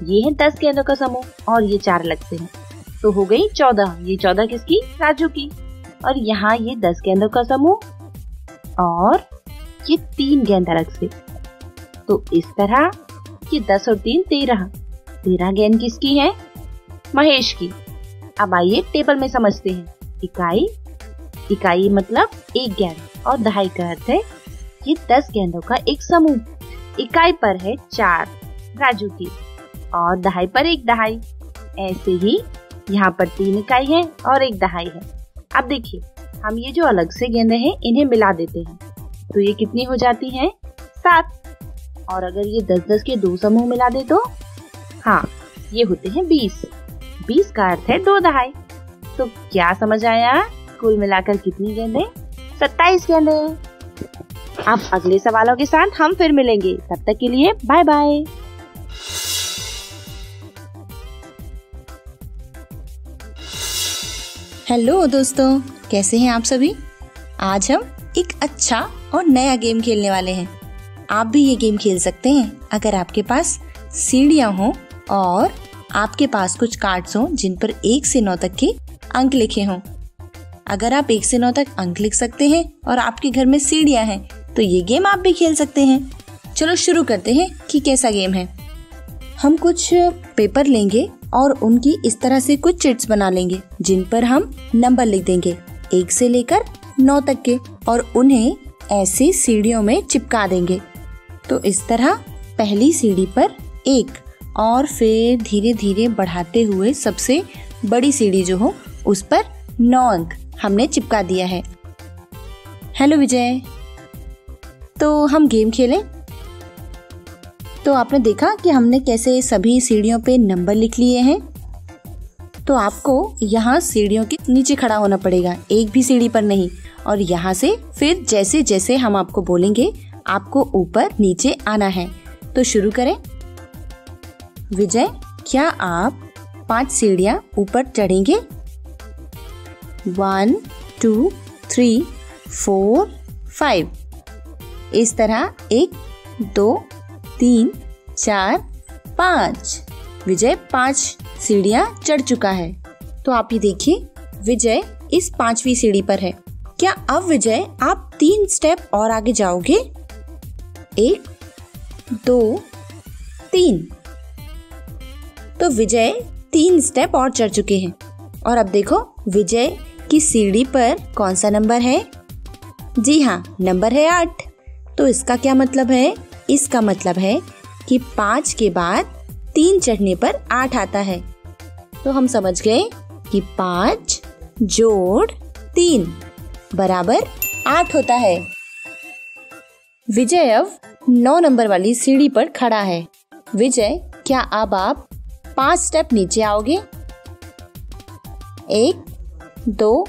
ये है दस गेंदों का समूह, और ये चार अलग से हैं। तो हो गई चौदह। ये चौदह किसकी? राजू की। और यहाँ ये दस गेंदों का समूह, और ये तीन गेंद अलग से। तो इस तरह ये दस और तीन तेरह। तेरह गेंद किसकी है? महेश की। अब आइए टेबल में समझते हैं। इकाई इकाई मतलब एक गेंद, और दहाई का अर्थ है ये दस गेंदों का एक समूह। इकाई पर है चार, राजू की। और दहाई पर एक दहाई। ऐसे ही यहाँ पर तीन इकाई है और एक दहाई है। अब देखिए, हम ये जो अलग से गेंदे हैं, इन्हें मिला देते हैं। तो ये कितनी हो जाती हैं? सात। और अगर ये दस दस के दो समूह मिला दे तो? हाँ ये होते हैं बीस। बीस का अर्थ है दो दहाई। तो क्या समझ आया? कुल मिलाकर कितनी गेंदे? सत्ताईस गेंदे। अब अगले सवालों के साथ हम फिर मिलेंगे। तब तक के लिए बाय बाय हेलो दोस्तों, कैसे हैं आप सभी? आज हम एक अच्छा और नया गेम खेलने वाले हैं। आप भी ये गेम खेल सकते हैं अगर आपके पास सीढ़ियाँ हों और आपके पास कुछ कार्ड्स हों जिन पर एक से नौ तक के अंक लिखे हों। अगर आप एक से नौ तक अंक लिख सकते हैं और आपके घर में सीढ़ियाँ हैं तो ये गेम आप भी खेल सकते हैं। चलो शुरू करते हैं कि कैसा गेम है। हम कुछ पेपर लेंगे और उनकी इस तरह से कुछ चिट्स बना लेंगे, जिन पर हम नंबर लिख देंगे, एक से लेकर नौ तक के, और उन्हें ऐसे सीढ़ियों में चिपका देंगे। तो इस तरह पहली सीढ़ी पर एक, और फिर धीरे धीरे बढ़ाते हुए सबसे बड़ी सीढ़ी जो हो, उस पर नौ अंक हमने चिपका दिया है। हेलो विजय। तो हम गेम खेलें? तो आपने देखा कि हमने कैसे सभी सीढ़ियों पे नंबर लिख लिए हैं? तो आपको यहाँ सीढ़ियों के नीचे खड़ा होना पड़ेगा, एक भी सीढ़ी पर नहीं। और यहाँ से फिर जैसे जैसे हम आपको बोलेंगे, आपको ऊपर नीचे आना है। तो शुरू करें। विजय, क्या आप पाँच सीढ़ियाँ ऊपर चढ़ेंगे? One, two, three, four, five. इस तरह एक, दो तीन, चार, पाँच। विजय पाँच सीढ़ियाँ चढ़ चुका है। तो आप ये देखिए, विजय इस पांचवी सीढ़ी पर है। क्या अब विजय आप तीन स्टेप और आगे जाओगे? एक, दो, तीन। तो विजय तीन स्टेप और चढ़ चुके हैं। और अब देखो, विजय की सीढ़ी पर कौन सा नंबर है? जी हाँ नंबर है आठ। तो इसका क्या मतलब है? इसका मतलब है कि पाँच के बाद तीन चढ़ने पर आठ आता है। तो हम समझ गए कि पाँच जोड़ तीन बराबर आठ होता है। विजय अब नौ नंबर वाली सीढ़ी पर खड़ा है। विजय, क्या अब आप पाँच स्टेप नीचे आओगे? एक, दो,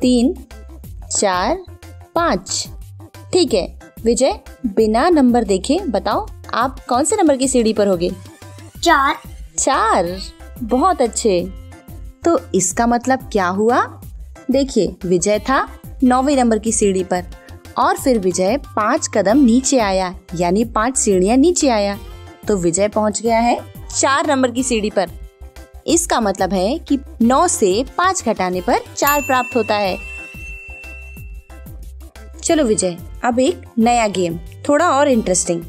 तीन, चार, पाँच। ठीक है विजय बिना नंबर देखे बताओ आप कौन से नंबर की सीढ़ी पर होगे? चार। चार? बहुत अच्छे। तो इसका मतलब क्या हुआ? देखिए विजय था नौवे नंबर की सीढ़ी पर और फिर विजय पाँच कदम नीचे आया यानी पाँच सीढ़ियाँ नीचे आया। तो विजय पहुँच गया है चार नंबर की सीढ़ी पर। इसका मतलब है कि नौ से पाँच घटाने पर चार प्राप्त होता है। चलो विजय, अब एक नया गेम, थोड़ा और इंटरेस्टिंग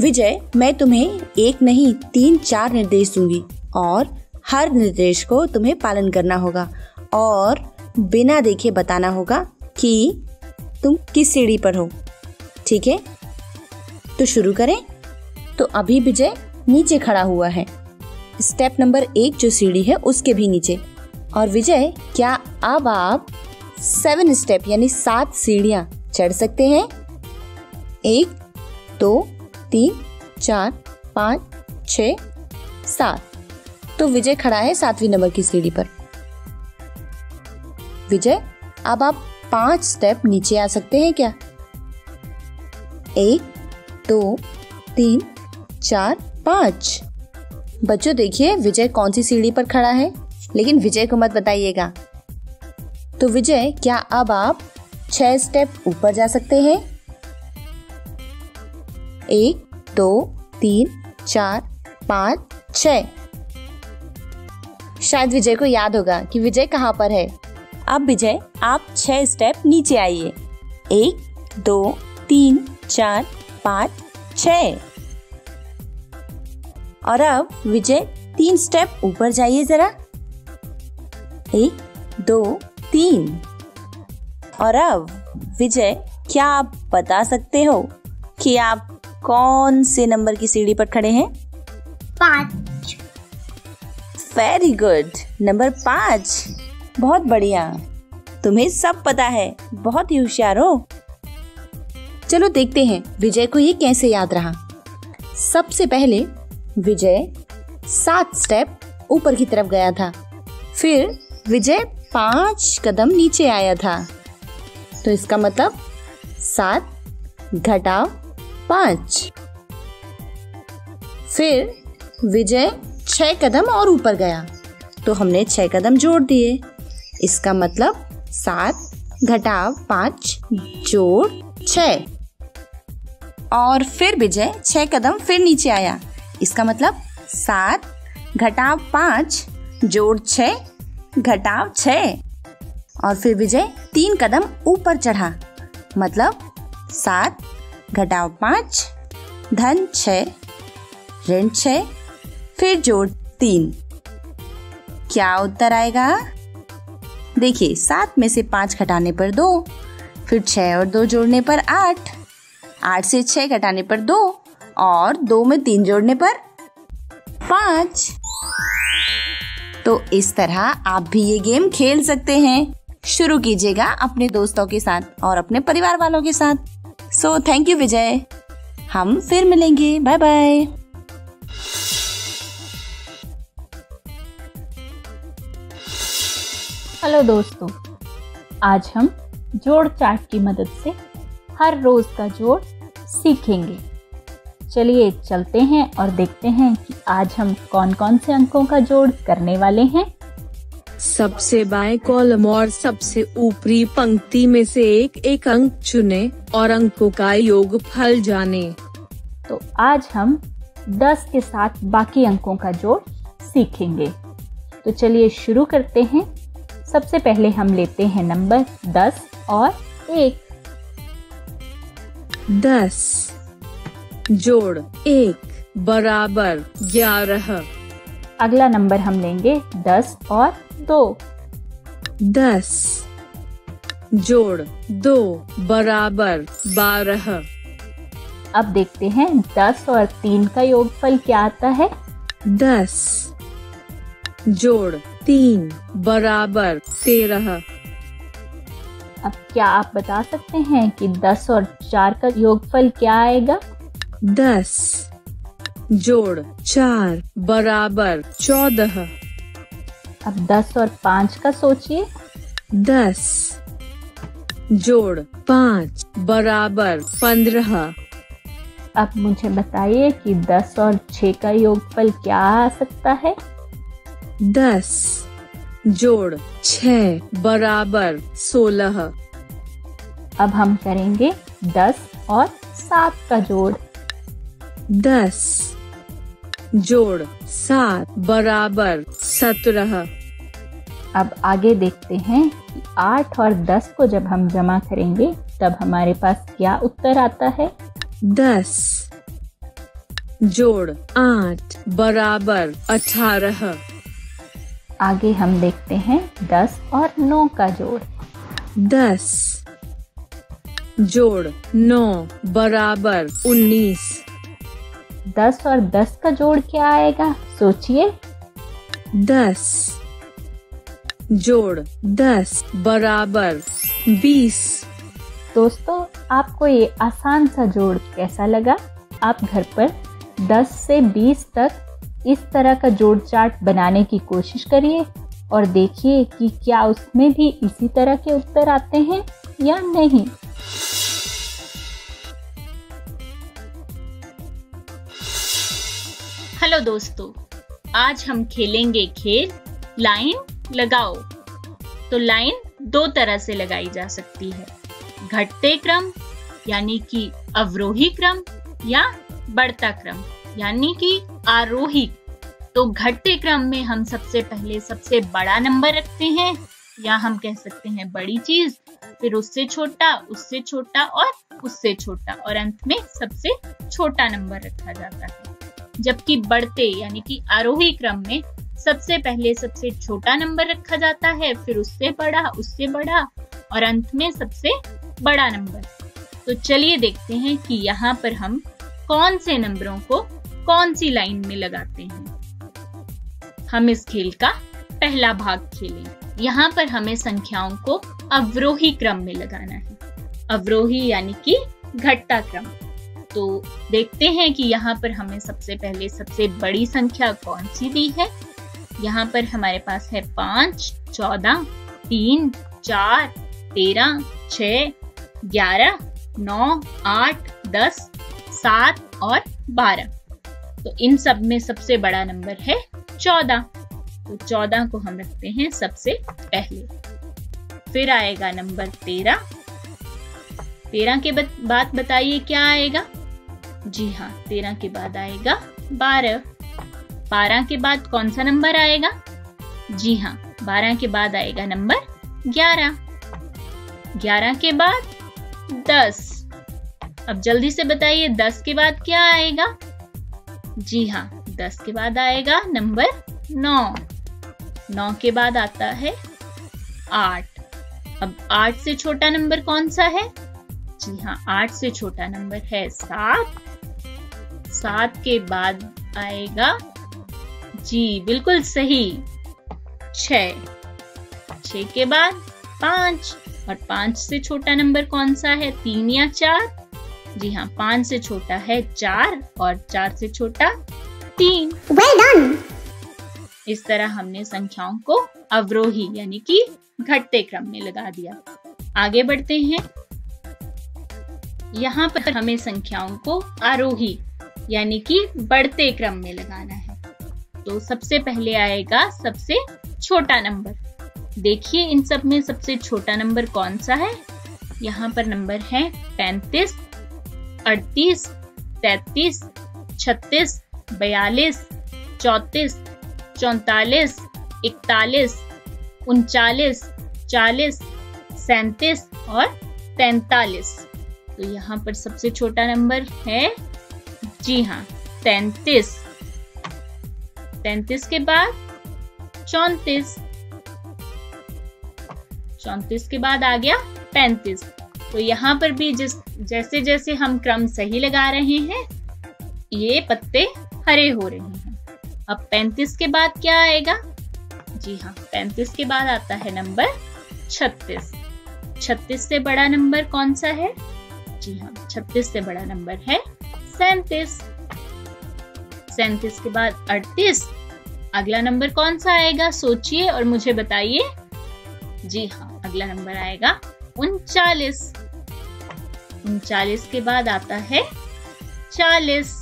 विजय, मैं तुम्हें एक नहीं, तीन, चार निर्देश दूँगी, और हर निर्देश को तुम्हें पालन करना होगा, और बिना देखे बताना होगा कि तुम किस सीढ़ी पर हो। ठीक है? तो शुरू करें। तो अभी विजय नीचे खड़ा हुआ है। स्टेप नंबर एक जो सीढ़ी है, उसके भी नीचे। और विजय, क्या अब आप सेवन स्टेप यानी सात सीढ़ियाँ चढ़ सकते हैं। एक, दो, तीन, चार, पाँच छ सात। तो विजय खड़ा है सातवीं नंबर की सीढ़ी पर। विजय, अब आप पाँच स्टेप नीचे आ सकते हैं क्या? एक, दो, तीन, चार, पाँच। बच्चों, देखिए, विजय कौन सी सीढ़ी पर खड़ा है? लेकिन विजय को मत बताइएगा। तो विजय, क्या अब आप छह स्टेप ऊपर जा सकते हैं? एक, दो, तीन, चार, पाँच छ शायद विजय को याद होगा कि विजय कहाँ पर है। अब विजय, आप छह स्टेप नीचे आइए। एक, दो, तीन, चार, पाँच छ और अब विजय, तीन स्टेप ऊपर जाइए जरा। एक, दो तीन। और अब विजय क्या आप बता सकते हो कि आप कौन से नंबर की सीढ़ी पर खड़े हैं? पाँच। वेरी गुड नंबर पाँच। बहुत बढ़िया। तुम्हें सब पता है। बहुत ही होशियार हो। चलो देखते हैं विजय को ये कैसे याद रहा। सबसे पहले विजय सात स्टेप ऊपर की तरफ़ गया था। फिर विजय पाँच कदम नीचे आया था। तो इसका मतलब सात घटाव पाँच। फिर विजय छह कदम और ऊपर गया। तो हमने छह कदम जोड़ दिए। इसका मतलब सात घटाव पाँच जोड़ छ और फिर विजय छह कदम फिर नीचे आया। इसका मतलब सात घटाव पाँच जोड़ छ घटाव छ और फिर विजय तीन कदम ऊपर चढ़ा। मतलब सात घटाव पाँच, धन छ ऋण छ फिर जोड़ तीन। क्या उत्तर आएगा? देखिए, सात में से पाँच घटाने पर दो, फिर छह और दो जोड़ने पर आठ आठ से छह घटाने पर दो, और दो में तीन जोड़ने पर पाँच। तो इस तरह आप भी ये गेम खेल सकते हैं। शुरू कीजिएगा अपने दोस्तों के साथ और अपने परिवार वालों के साथ। सो थैंक यू विजय हम फिर मिलेंगे। बाय बाय हेलो दोस्तों, आज हम जोड़ चार्ट की मदद से हर रोज का जोड़ सीखेंगे। चलिए चलते हैं और देखते हैं कि आज हम कौन कौन से अंकों का जोड़ करने वाले हैं। सबसे बाएँ कॉलम और सबसे ऊपरी पंक्ति में से एक एक अंक चुने और अंकों का योग फल जाने। तो आज हम 10 के साथ बाकी अंकों का जोड़ सीखेंगे। तो चलिए शुरू करते हैं। सबसे पहले हम लेते हैं नंबर दस और एक। दस। जोड़ एक बराबर ग्यारह। अगला नंबर हम लेंगे दस और दो। दस जोड़ दो बराबर बारह। अब देखते हैं दस और तीन का योगफल क्या आता है। दस जोड़ तीन बराबर तेरह। अब क्या आप बता सकते हैं कि दस और चार का योगफल क्या आएगा? दस जोड़ चार बराबर चौदह। अब दस और पाँच का सोचिए। दस जोड़ पाँच बराबर पंद्रह। अब मुझे बताइए कि दस और छह का योगफल क्या आ सकता है? दस जोड़ छ बराबर सोलह। अब हम करेंगे दस और सात का जोड़। दस जोड़ सात बराबर सत्रह। अब आगे देखते हैं कि आठ और दस को जब हम जमा करेंगे तब हमारे पास क्या उत्तर आता है? दस जोड़ आठ बराबर अठारह। आगे हम देखते हैं दस और नौ का जोड़। दस जोड़ नौ बराबर उन्नीस। दस और दस का जोड़ क्या आएगा? सोचिए। दस। जोड़ दस बराबर बीस। दोस्तों आपको ये आसान सा जोड़ कैसा लगा? आप घर पर 10 से 20 तक इस तरह का जोड़ चार्ट बनाने की कोशिश करिए और देखिए कि क्या उसमें भी इसी तरह के उत्तर आते हैं या नहीं। हेलो दोस्तों, आज हम खेलेंगे खेल लाइन लगाओ। तो लाइन दो तरह से लगाई जा सकती है। घटते क्रम, यानी कि अवरोही क्रम, या बढ़ता क्रम, यानी कि आरोही। तो घटते क्रम में हम सबसे पहले सबसे बड़ा नंबर रखते हैं, या हम कह सकते हैं बड़ी चीज़, फिर उससे छोटा उससे छोटा और उससे छोटा, और अंत में सबसे छोटा नंबर रखा जाता है। जबकि बढ़ते यानी कि आरोही क्रम में सबसे पहले सबसे छोटा नंबर रखा जाता है, फिर उससे बड़ा उससे बड़ा और अंत में सबसे बड़ा नंबर। तो चलिए देखते हैं कि यहाँ पर हम कौन से नंबरों को कौन सी लाइन में लगाते हैं। हम इस खेल का पहला भाग खेलें। यहाँ पर हमें संख्याओं को अवरोही क्रम में लगाना है। अवरोही यानी कि घटता क्रम। तो देखते हैं कि यहाँ पर हमें सबसे पहले सबसे बड़ी संख्या कौन सी दी है? यहाँ पर हमारे पास है पाँच, चौदह, तीन, चार, तेरह छ ग्यारह, नौ, आठ, दस, सात और बारह। तो इन सब में सबसे बड़ा नंबर है चौदह। तो चौदह को हम रखते हैं सबसे पहले। फिर आएगा नंबर तेरह। तेरह के बाद बताइए क्या आएगा? जी हाँ तेरह के बाद आएगा बारह। बारह के बाद कौन सा नंबर आएगा? जी हाँ बारह के बाद आएगा नंबर ग्यारह। ग्यारह के बाद दस। अब जल्दी से बताइए, दस के बाद क्या आएगा? जी हाँ दस के बाद आएगा नंबर नौ। नौ के बाद आता है आठ। अब आठ से छोटा नंबर कौन सा है? जी हाँ आठ से छोटा नंबर है सात। सात के बाद आएगा। जी बिल्कुल सही। छ। छ के बाद पाँच। और पाँच से छोटा नंबर कौन सा है? तीन या चार? जी हाँ पाँच से छोटा है चार और चार से छोटा तीन। Well done. इस तरह हमने संख्याओं को अवरोही यानी कि घटते क्रम में लगा दिया। आगे बढ़ते हैं। यहाँ पर हमें संख्याओं को आरोही यानी कि बढ़ते क्रम में लगाना है। तो सबसे पहले आएगा सबसे छोटा नंबर। देखिए इन सब में सबसे छोटा नंबर कौन सा है? यहाँ पर नंबर है पैंतीस, अड़तीस, तैतीस, छत्तीस, बयालीस, चौतीस, चौतालीस, इकतालीस, उनचालीस, चालीस, सैतीस और तैतालीस तो यहाँ पर सबसे छोटा नंबर है जी हाँ तैतीस। तैतीस के बाद चौतीस। चौतीस के बाद आ गया पैंतीस। तो यहाँ पर भी जिस जैसे जैसे हम क्रम सही लगा रहे हैं, ये पत्ते हरे हो रहे हैं। अब पैंतीस के बाद क्या आएगा? जी हाँ पैंतीस के बाद आता है नंबर छत्तीस। छत्तीस से बड़ा नंबर कौन सा है? जी हाँ छत्तीस से बड़ा नंबर है सैतीस सैतीस के बाद अड़तीस अगला नंबर कौन सा आएगा? सोचिए और मुझे बताइए। जी हाँ अगला नंबर आएगा उनचालीस। उनचालीस के बाद आता है चालीस।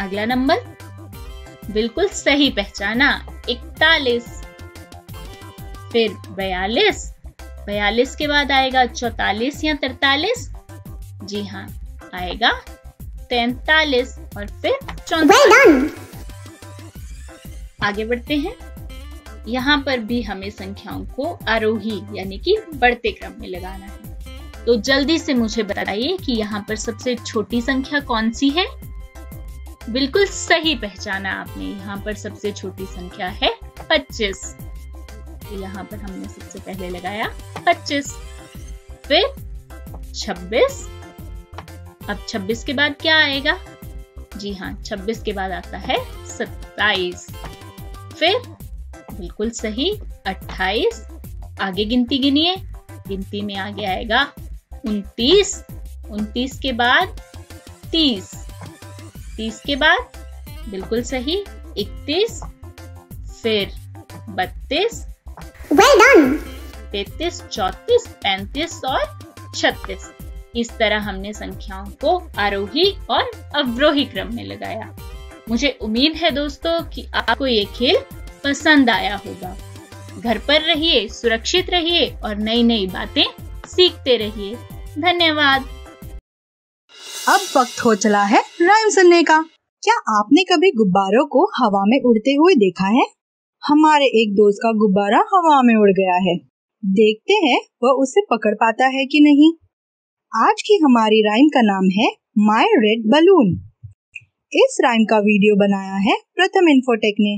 अगला नंबर बिल्कुल सही पहचाना। इकतालीस। फिर बयालीस। बयालीस के बाद आएगा चौतालीस या तरतालीस जी हाँ आएगा तैतालीस और फिर चौतालीस आगे बढ़ते हैं। यहाँ पर भी हमें संख्याओं को आरोही यानी कि बढ़ते क्रम में लगाना है। तो जल्दी से मुझे बताइए कि यहाँ पर सबसे छोटी संख्या कौन सी है? बिल्कुल सही पहचाना आपने। यहाँ पर सबसे छोटी संख्या है 25 तो यहाँ पर हमने सबसे पहले लगाया 25 फिर 26 अब 26 के बाद क्या आएगा? जी हाँ 26 के बाद आता है 27 फिर बिल्कुल सही 28 आगे गिनती गिनिए। गिनती में आगे आएगा 29 29 के बाद 30 30 के बाद बिल्कुल सही 31 फिर 32 well done. 33 34 35 और 36 इस तरह हमने संख्याओं को आरोही और अवरोही क्रम में लगाया। मुझे उम्मीद है दोस्तों कि आपको ये खेल पसंद आया होगा। घर पर रहिए, सुरक्षित रहिए और नई नई बातें सीखते रहिए। धन्यवाद। अब वक्त हो चला है राइम सुनने का। क्या आपने कभी गुब्बारों को हवा में उड़ते हुए देखा है? हमारे एक दोस्त का गुब्बारा हवा में उड़ गया है। देखते हैं वह उसे पकड़ पाता है कि नहीं। आज की हमारी राइम का नाम है माई रेड बलून इस राइम का वीडियो बनाया है प्रथम इन्फोटेक ने।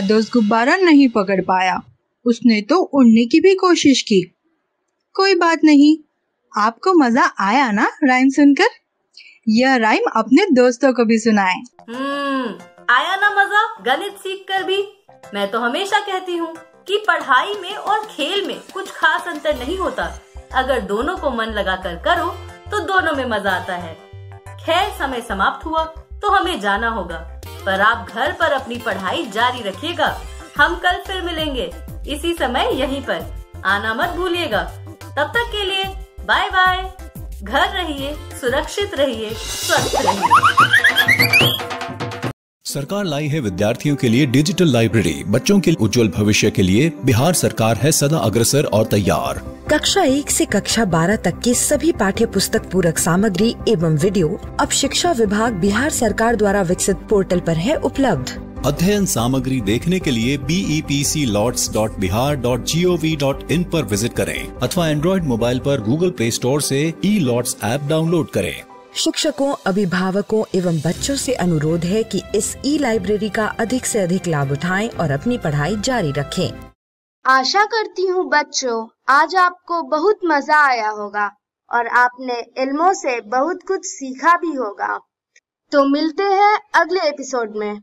हमारा दोस्त गुब्बारा नहीं पकड़ पाया। उसने तो उड़ने की भी कोशिश की। कोई बात नहीं, आपको मज़ा आया ना राइम सुनकर? यह राइम अपने दोस्तों को भी सुनाए। हम्म आया ना मज़ा गणित सीख कर भी। मैं तो हमेशा कहती हूँ कि पढ़ाई में और खेल में कुछ खास अंतर नहीं होता। अगर दोनों को मन लगा कर करो तो दोनों में मज़ा आता है। खैर, समय समाप्त हुआ तो हमें जाना होगा। पर आप घर पर अपनी पढ़ाई जारी रखिएगा। हम कल फिर मिलेंगे। इसी समय यहीं पर। आना मत भूलिएगा। तब तक के लिए बाय बाय घर रहिए, सुरक्षित रहिए, स्वस्थ रहिए। सरकार लाई है विद्यार्थियों के लिए डिजिटल लाइब्रेरी बच्चों के उज्जवल भविष्य के लिए बिहार सरकार है सदा अग्रसर और तैयार। कक्षा एक से कक्षा बारह तक के सभी पाठ्य पुस्तक पूरक सामग्री एवं वीडियो अब शिक्षा विभाग बिहार सरकार द्वारा विकसित पोर्टल पर है उपलब्ध। अध्ययन सामग्री देखने के लिए B E P C lords dot Bihar dot G O V dot in पर विज़िट करें अथवा एंड्रॉइड मोबाइल पर गूगल प्ले स्टोर से ई लॉर्ड्स ऐप डाउनलोड करें। शिक्षकों, अभिभावकों एवं बच्चों से अनुरोध है कि इस ई लाइब्रेरी का अधिक से अधिक लाभ उठाएँ और अपनी पढ़ाई जारी रखें। आशा करती हूँ बच्चों, आज आपको बहुत मज़ा आया होगा और आपने इल्मों से बहुत कुछ सीखा भी होगा। तो मिलते हैं अगले एपिसोड में।